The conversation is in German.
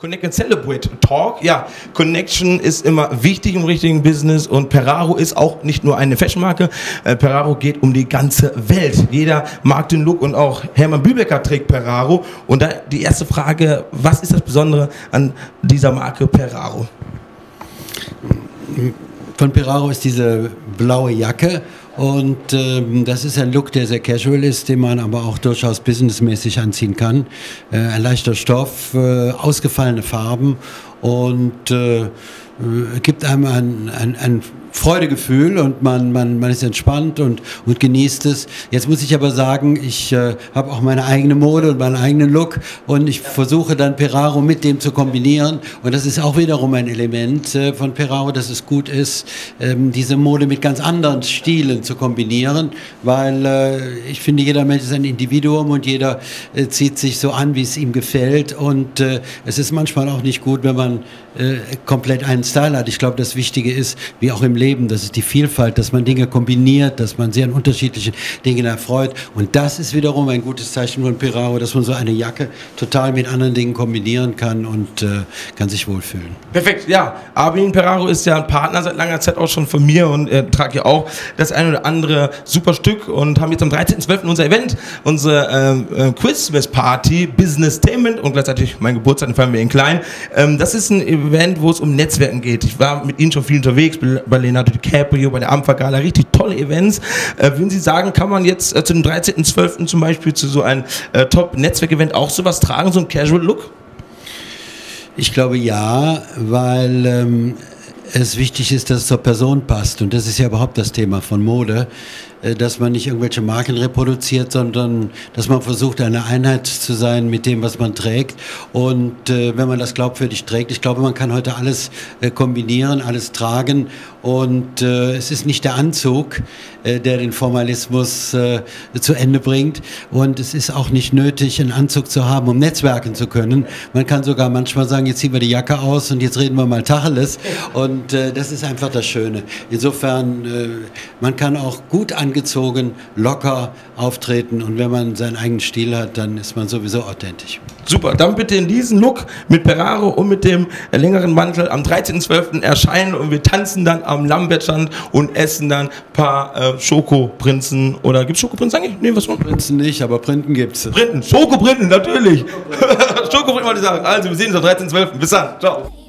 Connect and Celebrate Talk. Ja, Connection ist immer wichtig im richtigen Business und Peraro ist auch nicht nur eine Fashionmarke. Äh, Peraro geht um die ganze Welt. Jeder mag den Look und auch Hermann Bübecker trägt Peraro. Und da die erste Frage, was ist das Besondere an dieser Marke Peraro? Von Peraro ist diese blaue Jacke und ähm, das ist ein Look, der sehr casual ist, den man aber auch durchaus businessmäßig anziehen kann. Äh, ein leichter Stoff, äh, ausgefallene Farben und äh, gibt einem ein, ein, ein Freudegefühl und man, man, man ist entspannt und, und genießt es. Jetzt muss ich aber sagen, ich äh, habe auch meine eigene Mode und meinen eigenen Look und ich versuche dann Peraro mit dem zu kombinieren und das ist auch wiederum ein Element äh, von Peraro, dass es gut ist, ähm, diese Mode mit ganz anderen Stilen zu kombinieren, weil äh, ich finde, jeder Mensch ist ein Individuum und jeder äh, zieht sich so an, wie es ihm gefällt und äh, es ist manchmal auch nicht gut, wenn man äh, komplett einen Style hat. Ich glaube, das Wichtige ist, wie auch im Leben, das ist die Vielfalt, dass man Dinge kombiniert, dass man sich an unterschiedlichen Dingen erfreut. Und das ist wiederum ein gutes Zeichen von Pirao, dass man so eine Jacke total mit anderen Dingen kombinieren kann und äh, kann sich wohlfühlen. Perfekt, ja. Armin Peraro ist ja ein Partner seit langer Zeit auch schon von mir und äh, tragt ja auch das eine oder andere super Stück und haben jetzt am 13.12. unser Event, unsere ähm, äh, Christmas-Party, Business Tainment und gleichzeitig mein Geburtstag in Familie in Klein. Ähm, das ist ein Event, wo es um Netzwerken geht. Ich war mit Ihnen schon viel unterwegs, bei Leonardo DiCaprio, bei der Ampha-Gala, richtig tolle Events. Äh, würden Sie sagen, kann man jetzt äh, zu dem 13.12. zum Beispiel zu so einem äh, Top-Netzwerk-Event auch sowas tragen, so ein Casual-Look? Ich glaube ja, weil ähm, es wichtig ist, dass es zur Person passt. Und das ist ja überhaupt das Thema von Mode. Äh, dass man nicht irgendwelche Marken reproduziert, sondern dass man versucht, eine Einheit zu sein mit dem, was man trägt. Und äh, wenn man das glaubwürdig trägt, ich glaube, man kann heute alles äh, kombinieren, alles tragen. Und äh, es ist nicht der Anzug, äh, der den Formalismus äh, zu Ende bringt. Und es ist auch nicht nötig, einen Anzug zu haben, um netzwerken zu können. Man kann sogar manchmal sagen, jetzt ziehen wir die Jacke aus und jetzt reden wir mal Tacheles. Und das ist einfach das Schöne. Insofern, man kann auch gut an angezogen, locker auftreten und wenn man seinen eigenen Stil hat, dann ist man sowieso authentisch. Super, dann bitte in diesem Look mit Peraro und mit dem längeren Mantel am 13.12. erscheinen und wir tanzen dann am Lambertstand und essen dann ein paar äh, Schokoprinzen oder gibt es Schokoprinzen eigentlich? Nee, was von? Prinzen nicht, aber Printen gibt es. Printen, Schokoprinten, natürlich. Schokoprinten wollte ich sagen. Also, wir sehen uns am 13.12. Bis dann, ciao.